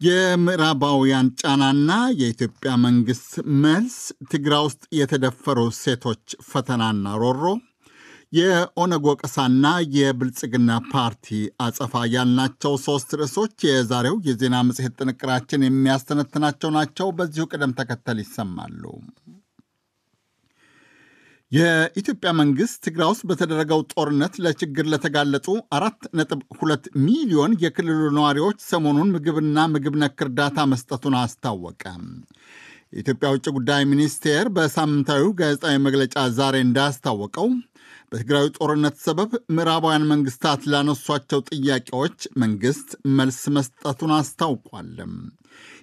የምዕራባውያን ጫናና የኢትዮጵያ መንግሥት መልስ፣ ትግራይ ውስጥ የተደፈሩ ሴቶች ፈተናና ሮሮ፣ የኦነግ ወቀሳና የብልጽግና ፓርቲ አጸፋ ያልናቸው ሦስት ርዕሶች የዛሬው የዜና መጽሔት ጥንቅራችን የሚያስተነትናቸው ናቸው። በዚሁ ቅደም ተከተል ይሰማሉ። የኢትዮጵያ መንግሥት ትግራይ ውስጥ በተደረገው ጦርነት ለችግር ለተጋለጡ አራት ነጥብ ሁለት ሚሊዮን የክልሉ ነዋሪዎች ሰሞኑን ምግብና ምግብ ነክ እርዳታ መስጠቱን አስታወቀ። የኢትዮጵያ ውጭ ጉዳይ ሚኒስቴር በሳምንታዊው ጋዜጣዊ መግለጫ ዛሬ እንዳስታወቀው በትግራዩ ጦርነት ሰበብ ምዕራባውያን መንግስታት ላነሷቸው ጥያቄዎች መንግስት መልስ መስጠቱን አስታውቋል።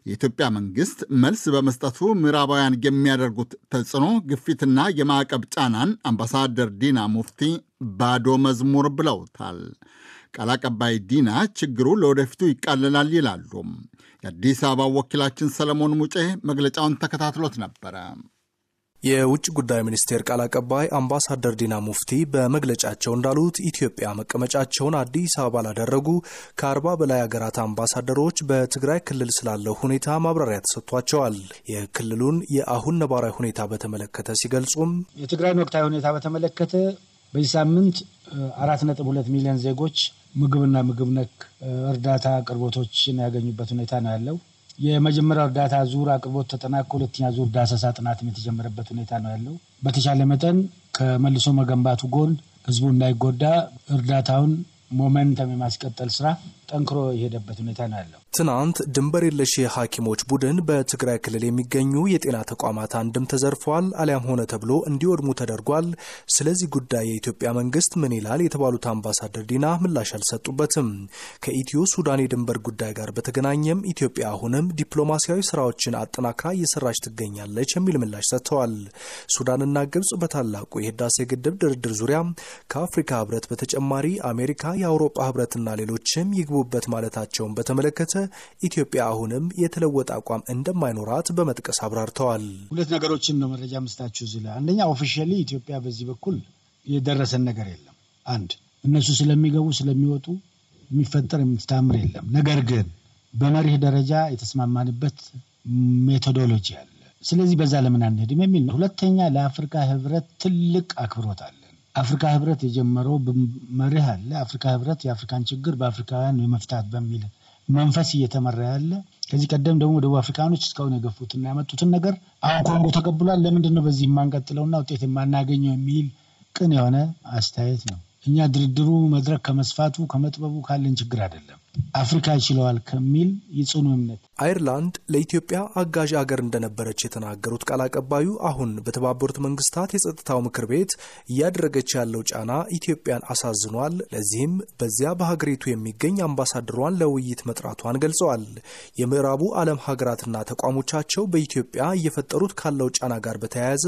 የኢትዮጵያ መንግስት መልስ በመስጠቱ ምዕራባውያን የሚያደርጉት ተጽዕኖ፣ ግፊትና የማዕቀብ ጫናን አምባሳደር ዲና ሙፍቲ ባዶ መዝሙር ብለውታል። ቃል አቀባይ ዲና ችግሩ ለወደፊቱ ይቃለላል ይላሉ። የአዲስ አበባ ወኪላችን ሰለሞን ሙጬ መግለጫውን ተከታትሎት ነበረ። የውጭ ጉዳይ ሚኒስቴር ቃል አቀባይ አምባሳደር ዲና ሙፍቲ በመግለጫቸው እንዳሉት ኢትዮጵያ መቀመጫቸውን አዲስ አበባ ላደረጉ ከአርባ በላይ ሀገራት አምባሳደሮች በትግራይ ክልል ስላለው ሁኔታ ማብራሪያ ተሰጥቷቸዋል። የክልሉን የአሁን ነባራዊ ሁኔታ በተመለከተ ሲገልጹም የትግራይን ወቅታዊ ሁኔታ በተመለከተ በዚህ ሳምንት አራት ነጥብ ሁለት ሚሊዮን ዜጎች ምግብና ምግብ ነክ እርዳታ አቅርቦቶችን ያገኙበት ሁኔታ ነው ያለው። የመጀመሪያው እርዳታ ዙር አቅርቦት ተጠናቆ ሁለተኛ ዙር ዳሰሳ ጥናትም የተጀመረበት ሁኔታ ነው ያለው። በተቻለ መጠን ከመልሶ መገንባቱ ጎን ህዝቡ እንዳይጎዳ እርዳታውን ሞመንተም የማስቀጠል ስራ ጠንክሮ የሄደበት ሁኔታ ነው ያለው። ትናንት ድንበር የለሽ የሐኪሞች ቡድን በትግራይ ክልል የሚገኙ የጤና ተቋማት አንድም ተዘርፈዋል አሊያም ሆነ ተብሎ እንዲወድሙ ተደርጓል። ስለዚህ ጉዳይ የኢትዮጵያ መንግስት ምን ይላል የተባሉት አምባሳደር ዲና ምላሽ አልሰጡበትም። ከኢትዮ ሱዳን የድንበር ጉዳይ ጋር በተገናኘም ኢትዮጵያ አሁንም ዲፕሎማሲያዊ ስራዎችን አጠናክራ እየሰራች ትገኛለች የሚል ምላሽ ሰጥተዋል። ሱዳንና ግብጽ በታላቁ የህዳሴ ግድብ ድርድር ዙሪያ ከአፍሪካ ህብረት በተጨማሪ አሜሪካ፣ የአውሮፓ ህብረትና ሌሎችም ይግቡበት ማለታቸውን በተመለከተ ኢትዮጵያ አሁንም የተለወጠ አቋም እንደማይኖራት በመጥቀስ አብራርተዋል። ሁለት ነገሮችን ነው መረጃ ልስጣችሁ እዚህ አንደኛ officially ኢትዮጵያ በዚህ በኩል የደረሰን ነገር የለም። አንድ እነሱ ስለሚገቡ ስለሚወጡ የሚፈጠር ምንም ታምር የለም። ነገር ግን በመርህ ደረጃ የተስማማንበት methodology አለ። ስለዚህ በዛ ለምን አንሄድም የሚል ነው። ሁለተኛ ለአፍሪካ ህብረት ትልቅ አክብሮት አለን። አፍሪካ ህብረት የጀመረው መርህ አለ። አፍሪካ ህብረት የአፍሪካን ችግር በአፍሪካውያን የመፍታት በሚል መንፈስ እየተመራ ያለ ከዚህ ቀደም ደግሞ ደቡብ አፍሪካኖች እስካሁን የገፉትና ያመጡትን ነገር አሁን ኮንጎ ተቀብሏል። ለምንድን ነው በዚህ የማንቀጥለውና ውጤት የማናገኘው የሚል ቅን የሆነ አስተያየት ነው። እኛ ድርድሩ መድረክ ከመስፋቱ ከመጥበቡ ካለን ችግር አይደለም፣ አፍሪካ ይችለዋል ከሚል የጽኑ እምነት አይርላንድ ለኢትዮጵያ አጋዥ አገር እንደነበረች የተናገሩት ቃል አቀባዩ አሁን በተባበሩት መንግስታት የጸጥታው ምክር ቤት እያደረገች ያለው ጫና ኢትዮጵያን አሳዝኗል። ለዚህም በዚያ በሀገሪቱ የሚገኝ አምባሳደሯን ለውይይት መጥራቷን ገልጸዋል። የምዕራቡ ዓለም ሀገራትና ተቋሞቻቸው በኢትዮጵያ እየፈጠሩት ካለው ጫና ጋር በተያያዘ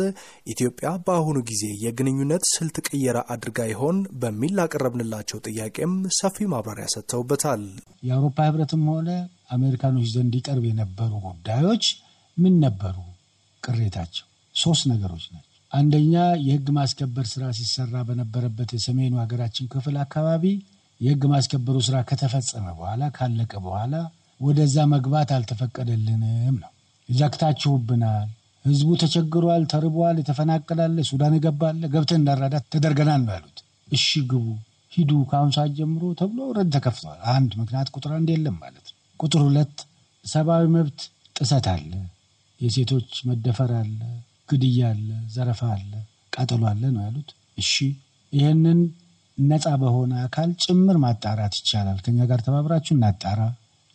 ኢትዮጵያ በአሁኑ ጊዜ የግንኙነት ስልት ቅየራ አድርጋ ይሆን በሚል ላቀረብንላቸው ጥያቄም ሰፊ ማብራሪያ ሰጥተውበታል። የአውሮፓ ህብረትም ሆነ አሜሪካኖች ዘንድ ይቀርብ የነበሩ ጉዳዮች ምን ነበሩ? ቅሬታቸው ሶስት ነገሮች ናቸው። አንደኛ የህግ ማስከበር ስራ ሲሰራ በነበረበት የሰሜኑ ሀገራችን ክፍል አካባቢ የህግ ማስከበሩ ስራ ከተፈጸመ በኋላ ካለቀ በኋላ ወደዛ መግባት አልተፈቀደልንም ነው። ዘግታችሁብናል፣ ህዝቡ ተቸግሯል፣ ተርቧል፣ የተፈናቀላለ ሱዳን ገባለ ገብተን እንዳራዳት ተደርገናል ነው ያሉት። እሺ ግቡ ሂዱ ከአሁን ሰዓት ጀምሮ ተብሎ ረድ ተከፍተዋል። አንድ ምክንያት ቁጥር አንድ የለም ማለት ነው። ቁጥር ሁለት ሰብአዊ መብት ጥሰት አለ፣ የሴቶች መደፈር አለ፣ ግድያ አለ፣ ዘረፋ አለ፣ ቃጠሎ አለ ነው ያሉት። እሺ ይህንን ነፃ በሆነ አካል ጭምር ማጣራት ይቻላል፣ ከኛ ጋር ተባብራችሁ እናጣራ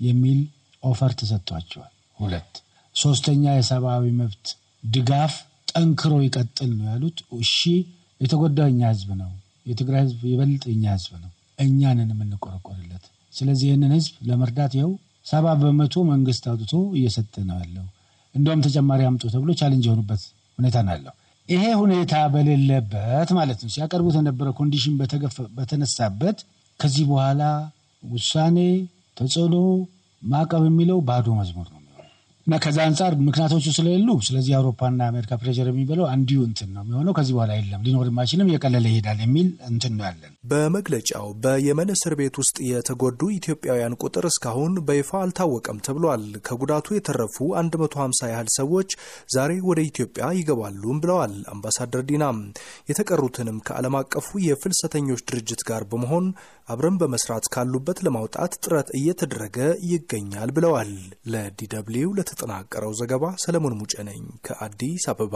የሚል ኦፈር ተሰጥቷቸዋል። ሁለት ሶስተኛ የሰብአዊ መብት ድጋፍ ጠንክሮ ይቀጥል ነው ያሉት። እሺ የተጎዳው እኛ ህዝብ ነው የትግራይ ህዝብ የበልጥ እኛ ህዝብ ነው። እኛንን የምንቆረቆርለት። ስለዚህ ይህንን ህዝብ ለመርዳት ይኸው ሰባ በመቶ መንግስት አውጥቶ እየሰጠ ነው ያለው። እንደውም ተጨማሪ አምጡ ተብሎ challenge የሆኑበት ሁኔታ ነው ያለው። ይሄ ሁኔታ በሌለበት ማለት ነው ሲያቀርቡት የነበረ condition በተነሳበት ከዚህ በኋላ ውሳኔ፣ ተጽዕኖ፣ ማዕቀብ የሚለው ባዶ መዝሙር ነው እና ከዛ አንጻር ምክንያቶቹ ስለሌሉ ስለዚህ አውሮፓና አሜሪካ pressure የሚባለው እንዲሁ እንትን ነው የሚሆነው። ከዚህ በኋላ የለም ሊኖርም አይችልም፣ እየቀለለ ይሄዳል የሚል እንትን ነው ያለን። በመግለጫው በየመን እስር ቤት ውስጥ የተጎዱ ኢትዮጵያውያን ቁጥር እስካሁን በይፋ አልታወቀም ተብሏል። ከጉዳቱ የተረፉ 150 ያህል ሰዎች ዛሬ ወደ ኢትዮጵያ ይገባሉም ብለዋል አምባሳደር ዲና። የተቀሩትንም ከዓለም አቀፉ የፍልሰተኞች ድርጅት ጋር በመሆን አብረን በመስራት ካሉበት ለማውጣት ጥረት እየተደረገ ይገኛል ብለዋል። ለዲደብሊው ለተጠናቀረው ዘገባ ሰለሞን ሙጬ ነኝ ከአዲስ አበባ።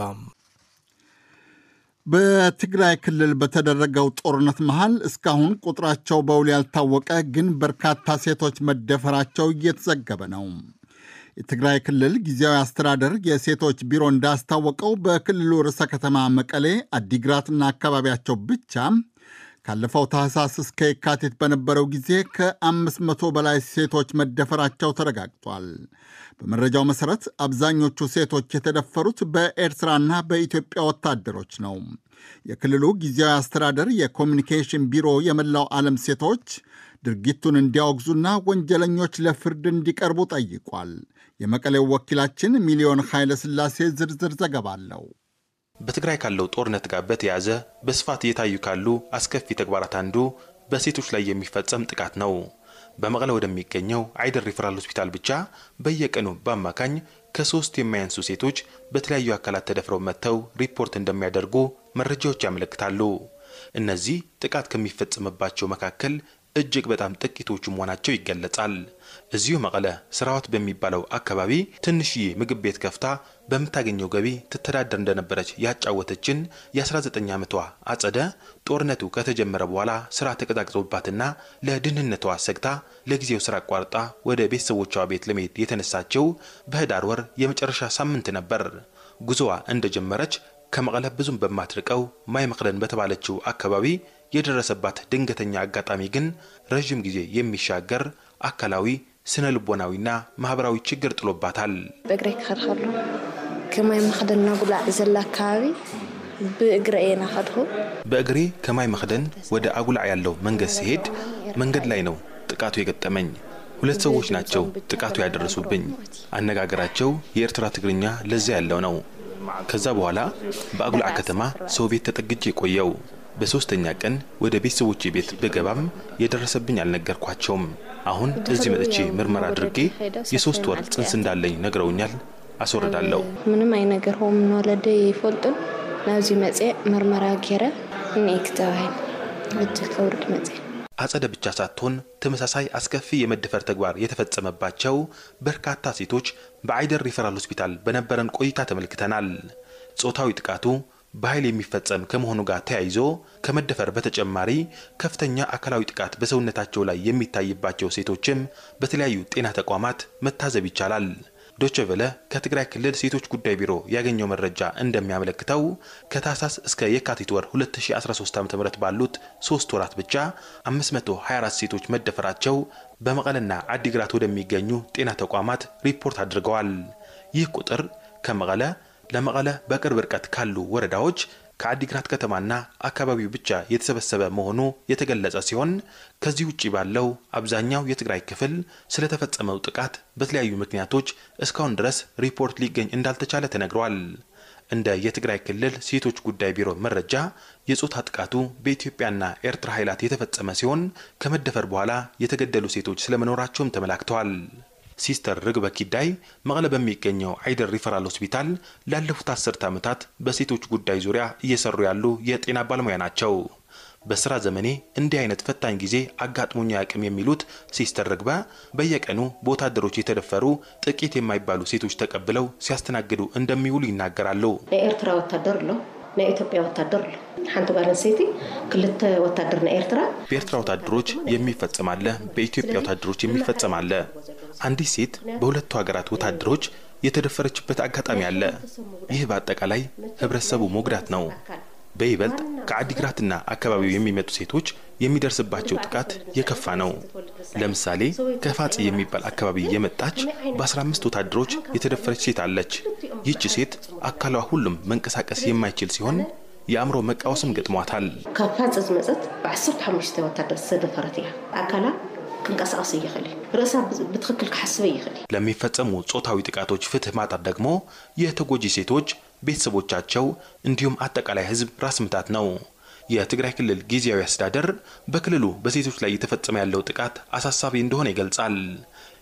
በትግራይ ክልል በተደረገው ጦርነት መሃል እስካሁን ቁጥራቸው በውል ያልታወቀ ግን በርካታ ሴቶች መደፈራቸው እየተዘገበ ነው። የትግራይ ክልል ጊዜያዊ አስተዳደር የሴቶች ቢሮ እንዳስታወቀው በክልሉ ርዕሰ ከተማ መቀሌ፣ አዲግራትና አካባቢያቸው ብቻ ካለፈው ታህሳስ እስከ የካቲት በነበረው ጊዜ ከአምስት መቶ በላይ ሴቶች መደፈራቸው ተረጋግጧል። በመረጃው መሠረት አብዛኞቹ ሴቶች የተደፈሩት በኤርትራና በኢትዮጵያ ወታደሮች ነው። የክልሉ ጊዜያዊ አስተዳደር የኮሚኒኬሽን ቢሮ የመላው ዓለም ሴቶች ድርጊቱን እንዲያወግዙና ወንጀለኞች ለፍርድ እንዲቀርቡ ጠይቋል። የመቀሌው ወኪላችን ሚሊዮን ኃይለ ሥላሴ ዝርዝር ዘገባ አለው። በትግራይ ካለው ጦርነት ጋር በተያያዘ በስፋት እየታዩ ካሉ አስከፊ ተግባራት አንዱ በሴቶች ላይ የሚፈጸም ጥቃት ነው። በመቀለ ወደሚገኘው አይደር ሪፈራል ሆስፒታል ብቻ በየቀኑ በአማካኝ ከሶስት የማያንሱ ሴቶች በተለያዩ አካላት ተደፍረው መጥተው ሪፖርት እንደሚያደርጉ መረጃዎች ያመለክታሉ። እነዚህ ጥቃት ከሚፈጸምባቸው መካከል እጅግ በጣም ጥቂቶቹ መሆናቸው ይገለጻል። እዚሁ መቀለ ስራዋት በሚባለው አካባቢ ትንሽዬ ምግብ ቤት ከፍታ በምታገኘው ገቢ ትተዳደር እንደነበረች ያጫወተችን የ19 ዓመቷ አጸደ ጦርነቱ ከተጀመረ በኋላ ስራ ተቀዛቅዞባትና ለድህንነቷ ሰግታ ለጊዜው ስራ አቋርጣ ወደ ቤተሰቦቿ ቤት ለመሄድ የተነሳቸው በህዳር ወር የመጨረሻ ሳምንት ነበር። ጉዞዋ እንደጀመረች ከመቀለ ብዙም በማትርቀው ማይ መክደን በተባለችው አካባቢ የደረሰባት ድንገተኛ አጋጣሚ ግን ረዥም ጊዜ የሚሻገር አካላዊ ስነ ልቦናዊና ማህበራዊ ችግር ጥሎባታል። ብእግረ ክኸድ ከሎ ከማይ መክደን ናጉላዕ ዘላ አካባቢ ብእግረ እየ ናኸድኹ በእግሬ ከማይ መክደን ወደ አጉላዕ ያለው መንገድ ሲሄድ መንገድ ላይ ነው ጥቃቱ የገጠመኝ። ሁለት ሰዎች ናቸው ጥቃቱ ያደረሱብኝ። አነጋገራቸው የኤርትራ ትግርኛ ለዛ ያለው ነው። ከዛ በኋላ በአጉላዕ ከተማ ሰው ቤት ተጠግጄ ቆየው። በሶስተኛ ቀን ወደ ቤተሰቦቼ ቤት ብገባም የደረሰብኝ አልነገርኳቸውም። አሁን እዚህ መጥቼ ምርመራ አድርጌ የሶስት ወር ጽንስ እንዳለኝ ነግረውኛል። አስወርዳለሁ። ምንም ኣይነገርዎም ንወለደ ይፈልጡን ናብዚ መፅአ ምርመራ ገይረ እኒአ ክተባሂል እጅ ከውርድ መፅአ አጸደ ብቻ ሳትሆን ተመሳሳይ አስከፊ የመደፈር ተግባር የተፈጸመባቸው በርካታ ሴቶች በአይደር ሪፈራል ሆስፒታል በነበረን ቆይታ ተመልክተናል። ጾታዊ ጥቃቱ በኃይል የሚፈጸም ከመሆኑ ጋር ተያይዞ ከመደፈር በተጨማሪ ከፍተኛ አካላዊ ጥቃት በሰውነታቸው ላይ የሚታይባቸው ሴቶችም በተለያዩ ጤና ተቋማት መታዘብ ይቻላል። ዶቼ ቬለ ከትግራይ ክልል ሴቶች ጉዳይ ቢሮ ያገኘው መረጃ እንደሚያመለክተው ከታህሳስ እስከ የካቲት ወር 2013 ዓ.ም ባሉት ሶስት ወራት ብቻ 524 ሴቶች መደፈራቸው በመቀለና አዲግራት ወደሚገኙ ጤና ተቋማት ሪፖርት አድርገዋል። ይህ ቁጥር ከመቀለ ለመቀለ በቅርብ ርቀት ካሉ ወረዳዎች ከአዲግራት ከተማና አካባቢው ብቻ የተሰበሰበ መሆኑ የተገለጸ ሲሆን ከዚህ ውጭ ባለው አብዛኛው የትግራይ ክፍል ስለተፈጸመው ጥቃት በተለያዩ ምክንያቶች እስካሁን ድረስ ሪፖርት ሊገኝ እንዳልተቻለ ተነግሯል። እንደ የትግራይ ክልል ሴቶች ጉዳይ ቢሮ መረጃ የጾታ ጥቃቱ በኢትዮጵያና ኤርትራ ኃይላት የተፈጸመ ሲሆን ከመደፈር በኋላ የተገደሉ ሴቶች ስለመኖራቸውም ተመላክተዋል። ሲስተር ርግበ ኪዳይ መቀለ በሚገኘው አይደር ሪፈራል ሆስፒታል ላለፉት አስርተ ዓመታት በሴቶች ጉዳይ ዙሪያ እየሰሩ ያሉ የጤና ባለሙያ ናቸው። በስራ ዘመኔ እንዲህ አይነት ፈታኝ ጊዜ አጋጥሞኝ አያውቅም የሚሉት ሲስተር ርግበ በየቀኑ በወታደሮች የተደፈሩ ጥቂት የማይባሉ ሴቶች ተቀብለው ሲያስተናግዱ እንደሚውሉ ይናገራሉ። ናይ ኤርትራ ወታደር ኣሎ ናይ ኢትዮጵያ ወታደር ኣሎ ሓንቲ ጓል ኣንስተይቲ ክልተ ወታደር ናይ ኤርትራ በኤርትራ ወታደሮች የሚፈጸም አለ፣ በኢትዮጵያ ወታደሮች የሚፈጸም አለ። አንዲት ሴት በሁለቱ ሀገራት ወታደሮች የተደፈረችበት አጋጣሚ አለ። ይህ በአጠቃላይ ህብረተሰቡ ሞግዳት ነው። በይበልጥ ከአዲግራትና አካባቢው የሚመጡ ሴቶች የሚደርስባቸው ጥቃት የከፋ ነው። ለምሳሌ ከፋጽ የሚባል አካባቢ የመጣች በ15 ወታደሮች የተደፈረች ሴት አለች። ይህች ሴት አካሏ ሁሉም መንቀሳቀስ የማይችል ሲሆን የአእምሮ መቃወስም ገጥሟታል። ካብ ፋፅ ዝመፀት ብ15 ወታደር ዝተደፈረት እያ ኣካላ ክንቀሳቀስ ይኽእል እዩ ርእሳ ብትክክል ክሓስበ ይኽእል እዩ ለሚፈጸሙ ጾታዊ ጥቃቶች ፍትህ ማጣት ደግሞ የተጎጂ ሴቶች ቤተሰቦቻቸው እንዲሁም አጠቃላይ ህዝብ ራስ ምታት ነው። የትግራይ ክልል ጊዜያዊ አስተዳደር በክልሉ በሴቶች ላይ እየተፈጸመ ያለው ጥቃት አሳሳቢ እንደሆነ ይገልጻል።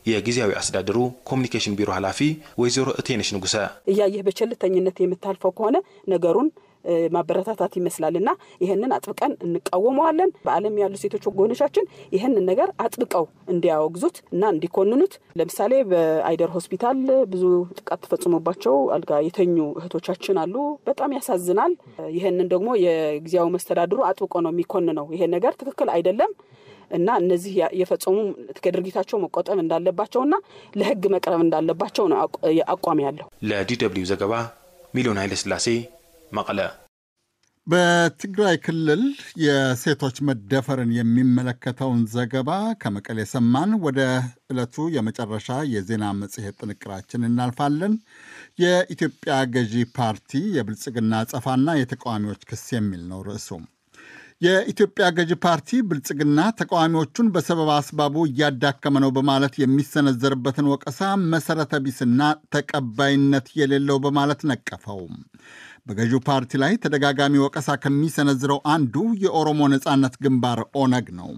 የጊዜያዊ አስተዳደሩ ኮሚኒኬሽን ቢሮ ኃላፊ ወይዘሮ እቴነሽ ንጉሰ እያየህ በቸልተኝነት የምታልፈው ከሆነ ነገሩን ማበረታታት ይመስላል እና ይህንን አጥብቀን እንቃወመዋለን። በዓለም ያሉ ሴቶች ወገኖቻችን ይህንን ነገር አጥብቀው እንዲያወግዙት እና እንዲኮንኑት። ለምሳሌ በአይደር ሆስፒታል ብዙ ጥቃት ተፈጽሞባቸው አልጋ የተኙ እህቶቻችን አሉ። በጣም ያሳዝናል። ይህንን ደግሞ የጊዜያዊ መስተዳድሩ አጥብቆ ነው የሚኮንነው። ይሄ ነገር ትክክል አይደለም እና እነዚህ የፈጸሙ ከድርጊታቸው መቆጠብ እንዳለባቸውና ለህግ መቅረብ እንዳለባቸው ነው አቋም ያለው። ለዲ ደብልዩ ዘገባ ሚሊዮን ኃይለስላሴ መቀለ። በትግራይ ክልል የሴቶች መደፈርን የሚመለከተውን ዘገባ ከመቀሌ ሰማን። ወደ ዕለቱ የመጨረሻ የዜና መጽሔት ጥንቅራችን እናልፋለን። የኢትዮጵያ ገዢ ፓርቲ የብልጽግና አጸፋና የተቃዋሚዎች ክስ የሚል ነው ርዕሱ። የኢትዮጵያ ገዢ ፓርቲ ብልጽግና ተቃዋሚዎቹን በሰበብ አስባቡ እያዳከመ ነው በማለት የሚሰነዘርበትን ወቀሳ መሰረተ ቢስና ተቀባይነት የሌለው በማለት ነቀፈው። በገዢው ፓርቲ ላይ ተደጋጋሚ ወቀሳ ከሚሰነዝረው አንዱ የኦሮሞ ነጻነት ግንባር ኦነግ ነው።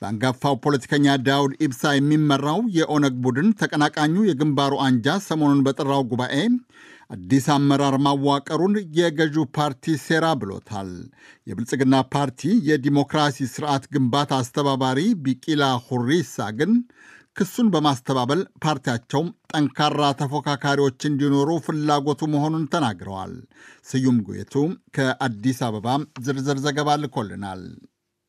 በአንጋፋው ፖለቲከኛ ዳውድ ኢብሳ የሚመራው የኦነግ ቡድን ተቀናቃኙ የግንባሩ አንጃ ሰሞኑን በጠራው ጉባኤ አዲስ አመራር ማዋቀሩን የገዢው ፓርቲ ሴራ ብሎታል። የብልጽግና ፓርቲ የዲሞክራሲ ስርዓት ግንባታ አስተባባሪ ቢቂላ ሁሪሳ ግን ክሱን በማስተባበል ፓርቲያቸው ጠንካራ ተፎካካሪዎች እንዲኖሩ ፍላጎቱ መሆኑን ተናግረዋል። ስዩም ጉየቱ ከአዲስ አበባ ዝርዝር ዘገባ ልኮልናል።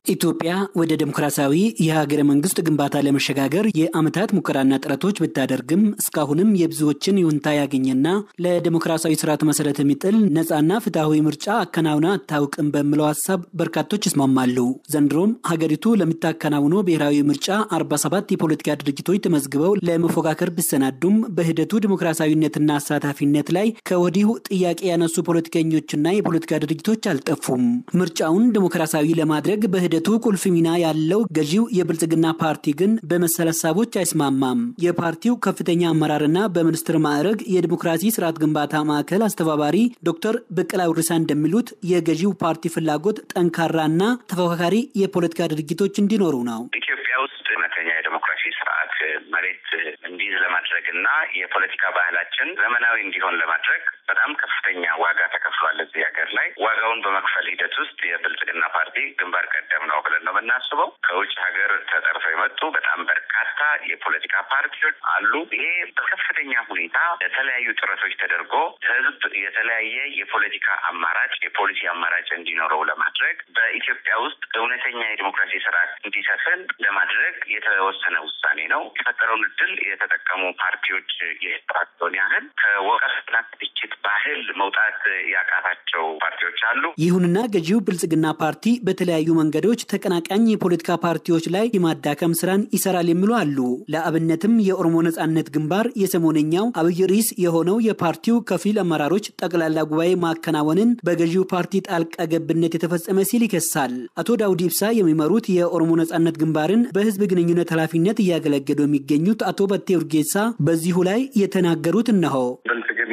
ኢትዮጵያ ወደ ዴሞክራሲያዊ የሀገረ መንግስት ግንባታ ለመሸጋገር የዓመታት ሙከራና ጥረቶች ብታደርግም እስካሁንም የብዙዎችን ይሁንታ ያገኘና ለዴሞክራሲያዊ ስርዓት መሰረት የሚጥል ነፃና ፍትሐዊ ምርጫ አከናውና አታውቅም በሚለው ሀሳብ በርካቶች ይስማማሉ። ዘንድሮም ሀገሪቱ ለምታከናውነው ብሔራዊ ምርጫ 47 የፖለቲካ ድርጅቶች ተመዝግበው ለመፎካከር ቢሰናዱም በሂደቱ ዴሞክራሲያዊነትና አሳታፊነት ላይ ከወዲሁ ጥያቄ ያነሱ ፖለቲከኞችና የፖለቲካ ድርጅቶች አልጠፉም። ምርጫውን ዴሞክራሲያዊ ለማድረግ በሂደቱ ቁልፍ ሚና ያለው ገዢው የብልጽግና ፓርቲ ግን በመሰል ሀሳቦች አይስማማም። የፓርቲው ከፍተኛ አመራርና በሚኒስትር ማዕረግ የዲሞክራሲ ስርዓት ግንባታ ማዕከል አስተባባሪ ዶክተር በቀላ ውርሳ እንደሚሉት የገዢው ፓርቲ ፍላጎት ጠንካራና ተፎካካሪ የፖለቲካ ድርጅቶች እንዲኖሩ ነው። ኢትዮጵያ ውስጥ እውነተኛ የዲሞክራሲ ስርዓት መሬት እንዲይዝ ለማድረግ እና የፖለቲካ ባህላችን ዘመናዊ እንዲሆን ለማድረግ በጣም ከፍተኛ ዋጋ ተከፍሏል። እዚህ ሀገር ላይ ዋጋውን በመክፈል ሂደት ውስጥ የብልጽግና ፓርቲ ግንባር ቀደም ነው ብለን ነው የምናስበው። ከውጭ ሀገር ተጠርፈው የመጡ በጣም በርካታ የፖለቲካ ፓርቲዎች አሉ። ይሄ በከፍተኛ ሁኔታ የተለያዩ ጥረቶች ተደርጎ ህዝብ የተለያየ የፖለቲካ አማራጭ የፖሊሲ አማራጭ እንዲኖረው ለማድረግ በኢትዮጵያ ውስጥ እውነተኛ የዲሞክራሲ ስርዓት እንዲሰፍን ለማድረግ የተወሰነ ውሳኔ ነው። የፈጠረውን እድል የተጠቀሙ ፓርቲዎች የራቸውን ያህል ከወቀሳና ትችት ባህል መውጣት ያቃታቸው ፓርቲዎች አሉ። ይሁንና ገዢው ብልጽግና ፓርቲ በተለያዩ መንገዶች ተቀናቃኝ የፖለቲካ ፓርቲዎች ላይ የማዳከም ስራን ይሰራል የሚሉ አሉ። ለአብነትም የኦሮሞ ነጻነት ግንባር የሰሞነኛው አብይ ርዕስ የሆነው የፓርቲው ከፊል አመራሮች ጠቅላላ ጉባኤ ማከናወንን በገዢው ፓርቲ ጣልቃ ገብነት የተፈጸመ ሲል ይከሳል። አቶ ዳውድ ኢብሳ የሚመሩት የኦሮሞ ነጻነት ግንባርን በህዝብ ግንኙነት ኃላፊነት እያገለገሉ የሚገኙት አቶ በቴ ኡርጌሳ በዚሁ ላይ የተናገሩት እነሆ።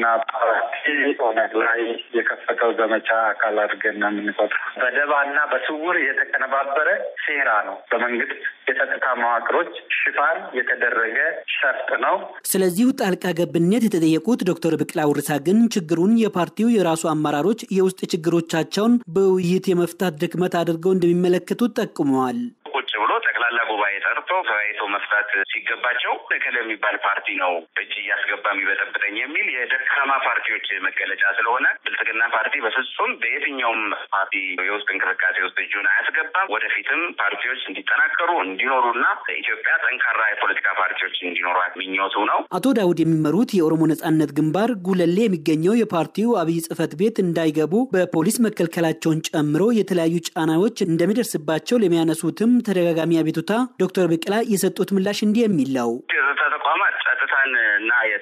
ብልጽግና ፓርቲ ኦነግ ላይ የከፈተው ዘመቻ አካል አድርገን ነው የምንቆጥረው። በደባና በስውር የተቀነባበረ ሴራ ነው። በመንግስት የጸጥታ መዋቅሮች ሽፋን የተደረገ ሸፍጥ ነው። ስለዚሁ ጣልቃ ገብነት የተጠየቁት ዶክተር ብቅላ ውርሳ ግን ችግሩን የፓርቲው የራሱ አመራሮች የውስጥ ችግሮቻቸውን በውይይት የመፍታት ድክመት አድርገው እንደሚመለከቱት ጠቁመዋል። ጠርቶ ተወያይቶ መፍታት ሲገባቸው እከሌ የሚባል ፓርቲ ነው እጅ እያስገባ የሚበጠብጠኝ የሚል የደካማ ፓርቲዎች መገለጫ ስለሆነ ብልጽግና ፓርቲ በፍጹም በየትኛውም ፓርቲ የውስጥ እንቅስቃሴ ውስጥ እጁን አያስገባም። ወደፊትም ፓርቲዎች እንዲጠናከሩ እንዲኖሩና ኢትዮጵያ ጠንካራ የፖለቲካ ፓርቲዎች እንዲኖሯት ምኞቱ ነው። አቶ ዳውድ የሚመሩት የኦሮሞ ነጻነት ግንባር ጉለሌ የሚገኘው የፓርቲው አብይ ጽህፈት ቤት እንዳይገቡ በፖሊስ መከልከላቸውን ጨምሮ የተለያዩ ጫናዎች እንደሚደርስባቸው ለሚያነሱትም ተደጋጋሚ አቤቱታ ዶክተር ብቅላ የሰጡት ምላሽ እንዲህ የሚለው የጸጥታ ተቋማት ጸጥታን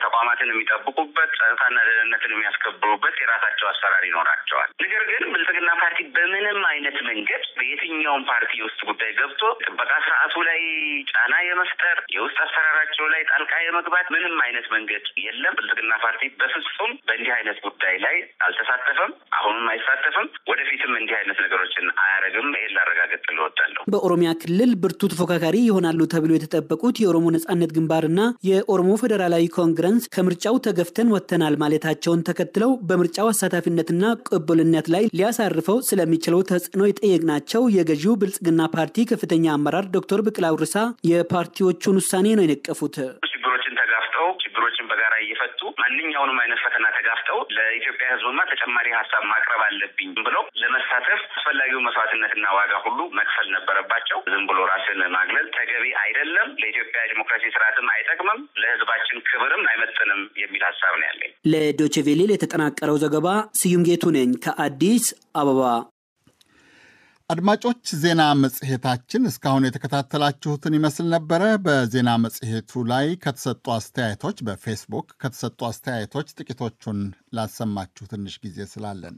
ተቋማትን የሚጠብቁበት ጸጥታና ደህንነትን የሚያስከብሩበት የራሳቸው አሰራር ይኖራቸዋል። ነገር ግን ብልጽግና ፓርቲ በምንም አይነት መንገድ በየትኛውም ፓርቲ የውስጥ ጉዳይ ገብቶ ጥበቃ ስርዓቱ ላይ ጫና የመፍጠር የውስጥ አሰራራቸው ላይ ጣልቃ የመግባት ምንም አይነት መንገድ የለም። ብልጽግና ፓርቲ በፍጹም በእንዲህ አይነት ጉዳይ ላይ አልተሳተፈም፣ አሁንም አይሳተፍም፣ ወደፊትም እንዲህ አይነት ነገሮችን አያደርግም። ይህን ላረጋግጥ እወዳለሁ። በኦሮሚያ ክልል ብርቱ ተፎካካሪ ይሆናሉ ተብሎ የተጠበቁት የኦሮሞ ነጻነት ግንባርና የኦሮሞ ፌዴራላዊ ኮንግረስ ከምርጫው ተገፍተን ወጥተናል ማለታቸውን ተከትለው በምርጫው አሳታፊነትና ቅቡልነት ላይ ሊያሳርፈው ስለሚችለው ተጽዕኖ የጠየቅናቸው የገዢው ብልጽግና ፓርቲ ከፍተኛ አመራር ዶክተር ብቅላ ውርሳ የፓርቲዎቹን ውሳኔ ነው የነቀፉት። ማንኛውንም አይነት ፈተና ተጋፍጠው ለኢትዮጵያ ሕዝብማ ተጨማሪ ሀሳብ ማቅረብ አለብኝ ብለው ለመሳተፍ አስፈላጊው መስዋዕትነትና ዋጋ ሁሉ መክፈል ነበረባቸው። ዝም ብሎ ራስን ማግለል ተገቢ አይደለም። ለኢትዮጵያ ዲሞክራሲ ስርዓትም አይጠቅምም፣ ለሕዝባችን ክብርም አይመጥንም የሚል ሀሳብ ነው ያለኝ። ለዶችቬሌ የተጠናቀረው ዘገባ ስዩም ጌቱ ነኝ ከአዲስ አበባ። አድማጮች ዜና መጽሔታችን እስካሁን የተከታተላችሁትን ይመስል ነበረ። በዜና መጽሔቱ ላይ ከተሰጡ አስተያየቶች በፌስቡክ ከተሰጡ አስተያየቶች ጥቂቶቹን ላሰማችሁ ትንሽ ጊዜ ስላለን።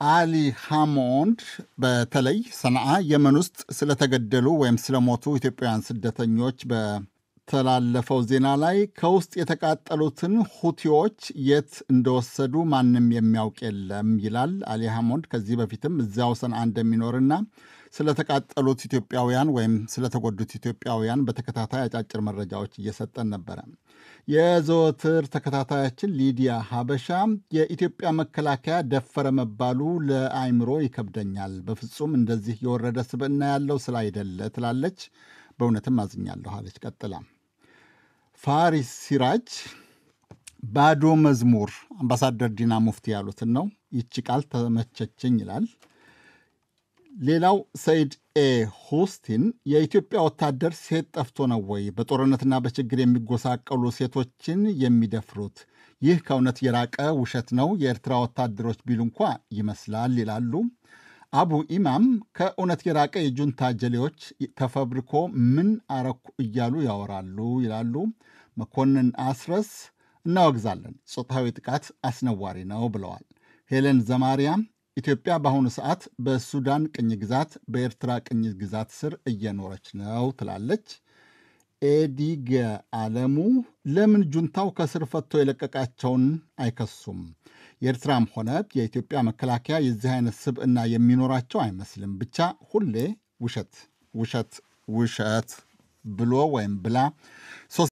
አሊ ሃሞንድ በተለይ ሰንዓ የመን ውስጥ ስለተገደሉ ወይም ስለሞቱ ኢትዮጵያውያን ስደተኞች በተላለፈው ዜና ላይ ከውስጥ የተቃጠሉትን ሁቲዎች የት እንደወሰዱ ማንም የሚያውቅ የለም ይላል አሊ ሃሞንድ። ከዚህ በፊትም እዚያው ሰንዓ እንደሚኖርና ስለተቃጠሉት ኢትዮጵያውያን ወይም ስለተጎዱት ኢትዮጵያውያን በተከታታይ አጫጭር መረጃዎች እየሰጠን ነበረ። የዘወትር ተከታታያችን ሊዲያ ሀበሻ የኢትዮጵያ መከላከያ ደፈረ መባሉ ለአይምሮ ይከብደኛል፣ በፍጹም እንደዚህ የወረደ ስብዕና ያለው ስላይደለ ትላለች። በእውነትም አዝኛለሁ አለች። ቀጥላ ፋሪስ ሲራጅ ባዶ መዝሙር አምባሳደር ዲና ሙፍቲ ያሉትን ነው። ይቺ ቃል ተመቸችኝ ይላል። ሌላው ሰይድ ኤ ሁስቲን የኢትዮጵያ ወታደር ሴት ጠፍቶ ነው ወይ በጦርነትና በችግር የሚጎሳቆሉ ሴቶችን የሚደፍሩት? ይህ ከእውነት የራቀ ውሸት ነው። የኤርትራ ወታደሮች ቢሉ እንኳ ይመስላል ይላሉ። አቡ ኢማም ከእውነት የራቀ የጁንታ ጀሌዎች ተፈብርኮ ምን አረኩ እያሉ ያወራሉ ይላሉ። መኮንን አስረስ እናወግዛለን፣ ጾታዊ ጥቃት አስነዋሪ ነው ብለዋል። ሄለን ዘማሪያም ኢትዮጵያ በአሁኑ ሰዓት በሱዳን ቅኝ ግዛት፣ በኤርትራ ቅኝ ግዛት ስር እየኖረች ነው ትላለች። ኤዲገ አለሙ ለምን ጁንታው ከስር ፈቶ የለቀቃቸውን አይከሱም? የኤርትራም ሆነ የኢትዮጵያ መከላከያ የዚህ አይነት ስብዕና የሚኖራቸው አይመስልም። ብቻ ሁሌ ውሸት ውሸት ውሸት ብሎ ወይም ብላ